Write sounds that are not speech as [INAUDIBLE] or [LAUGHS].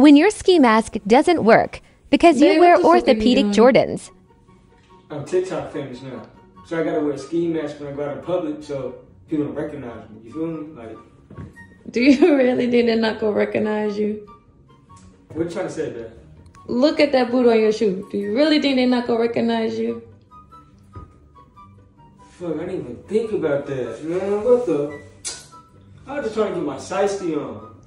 when your ski mask doesn't work because you wear orthopedic? Jordans. I'm TikTok famous now. So I gotta wear a ski mask when I go out in public so people don't recognize me. You feel me? Like, Do you [LAUGHS] really think they're not gonna recognize you? what you trying to say, man? Look at that boot on your shoe. Do you really think they're not gonna recognize you? Fuck, I didn't even think about that. Man, what the? I was just trying to get my sightsee on.